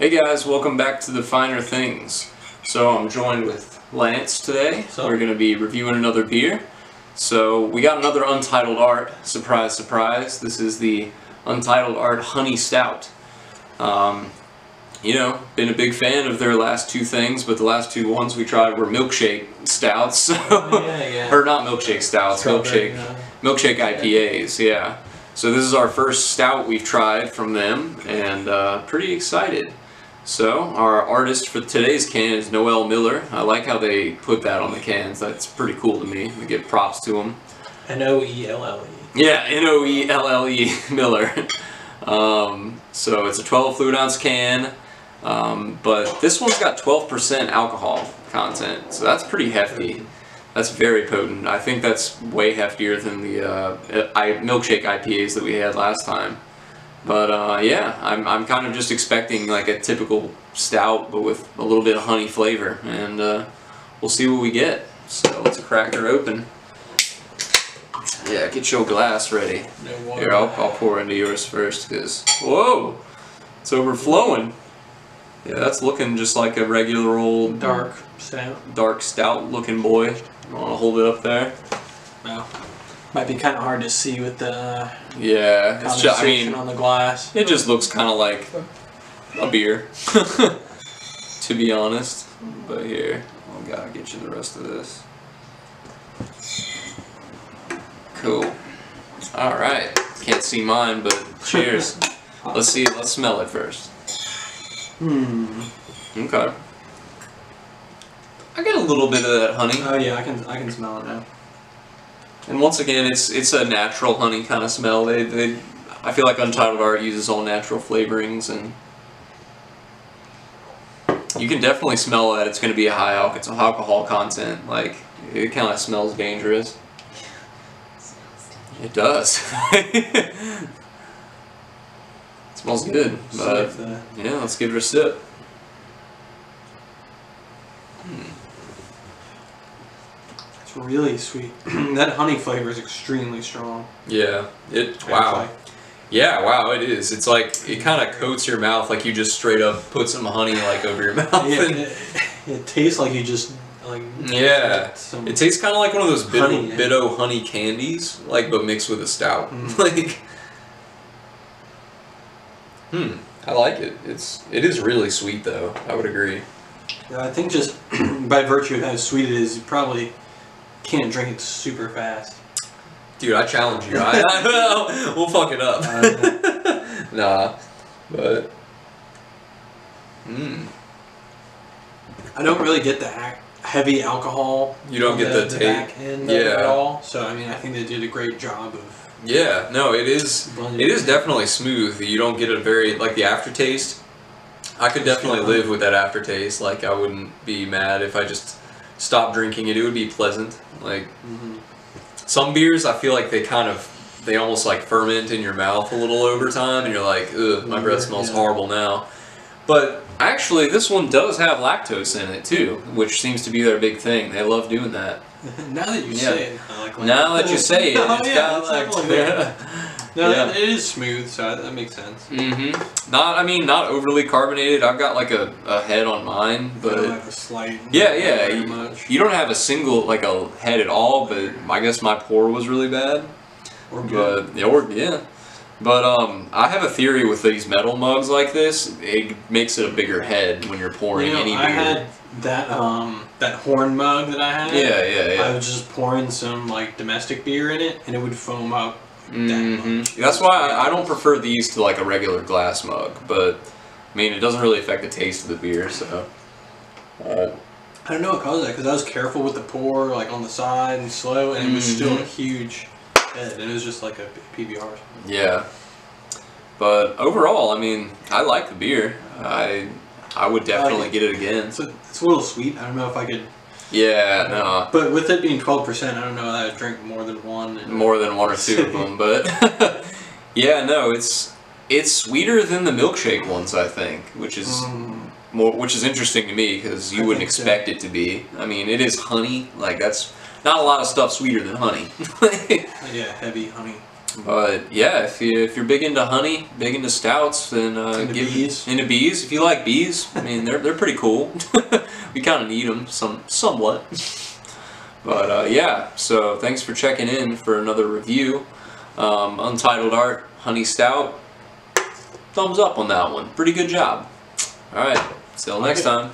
Hey guys, welcome back to the Finer Things. So I'm joined with Lance today. So? We're going to be reviewing another beer. So we got another Untitled Art. Surprise, surprise. This is the Untitled Art Honey Stout. Um, you know, been a big fan of their last two things, but the last two ones we tried were milkshake stouts. So yeah, yeah. or not milkshake stouts, Strawberry, milkshake uh, milkshake IPAs, yeah. So this is our first stout we've tried from them, and uh, pretty excited. So our artist for today's can is Noelle Miller. I like how they put that on the cans. That's pretty cool to me. We give props to him. N O E L L E. Yeah, N O E L L E Miller. Um, so it's a 12 fluid ounce can, um, but this one's got 12% alcohol content, so that's pretty hefty. That's very potent. I think that's way heftier than the uh, I, milkshake IPAs that we had last time. But uh, yeah, I'm, I'm kind of just expecting like a typical stout, but with a little bit of honey flavor, and uh, we'll see what we get. So let's crack her open. Yeah, get your glass ready. No water. Here, I'll, I'll pour into yours first, because whoa, it's overflowing. Yeah, that's looking just like a regular old Dark stout. dark stout looking boy. I want to hold it up there. Well, might be kind of hard to see with the uh, Yeah, it's just, I mean, on the glass. it just looks kind of like a beer, to be honest. But here, I gotta get you the rest of this. Cool. All right. Can't see mine, but cheers. let's see. Let's smell it first. Hmm. Okay. I get a little bit of that honey, Oh yeah, I can I can smell it now. and once again, it's it's a natural honey kind of smell. They they, I feel like Untitled Art uses all natural flavorings, and you can definitely smell that it's going to be a high alcohol, it's a alcohol content. Like it kind of smells dangerous. It does. it smells good, but yeah, let's give it a sip. It's really sweet. that honey flavor is extremely strong. Yeah. It. Wow. actually. Yeah. Wow. It is. It's like it kind of coats your mouth like you just straight up put some honey like over your mouth. Yeah, and- it, it tastes like you just like Yeah. It tastes kind of like one of those Bit-O-Honey, honey, yeah. honey candies, like but mixed with a stout. Mm. like, hmm, I like it. It's it is really sweet though. I would agree. Yeah, I think just by virtue of how sweet it is, you probably can't drink it super fast. Dude, I challenge you. I, I, we'll fuck it up. Uh, nah, but hmm, I don't really get the heavy alcohol. You don't get the tape. back end Yeah. at all. So I mean, I think they did a great job of yeah, no, it is. It is definitely smooth. You don't get a very like the aftertaste. I could definitely live with that aftertaste. Like I wouldn't be mad if I just stopped drinking it. It would be pleasant. Like Mhm. some beers, I feel like they kind of they almost like ferment in your mouth a little over time, and you're like, ugh, my breath smells Yeah. horrible now. But actually, this one does have lactose in it too, which seems to be their big thing. They love doing that. now that you Yeah. say it, I like Now that you say it, oh, yeah, got lactose. No, Yeah. it is smooth, so that makes sense. Mm-hmm. Not, I mean, not overly carbonated. I've got like a, a head on mine, But but like a slight. yeah, yeah. You, much. you don't have a single like a head at all, but I guess my pour was really bad. Or good. But yeah, or yeah. But um, I have a theory with these metal mugs like this. It makes it a bigger head when you're pouring You know, any beer. I had that um that horn mug that I had. yeah, yeah, I was just pouring some like domestic beer in it, and it would foam up. That hmm much. That's why I, I don't prefer these to like a regular glass mug. But I mean, it doesn't really affect the taste of the beer. So. Uh, I don't know what caused that because I was careful with the pour, like on the side and slow, and it was still Mhm. a huge head. And it was just like a PBR. Yeah. But overall, I mean, I like the beer. I I would definitely it. get it again. It's a, it's a little sweet. I don't know if I could. Yeah, no, But with it being twelve percent, I don't know that I'd drink more than one. And more than one or two of them, but yeah, no, it's it's sweeter than the milkshake ones, I think, which is Mm, more which is interesting to me because you I wouldn't think so. expect it to be. I mean, it is honey, like that's not a lot of stuff sweeter than honey. yeah, heavy honey. But yeah, if you if you're big into honey, big into stouts, then uh, Into give bees. into bees. If you like bees, I mean they're they're pretty cool. we kind of need them some somewhat. But uh, yeah, so thanks for checking in for another review. Um, Untitled Art Honey Stout. Thumbs up on that one. Pretty good job. All right. Till next time.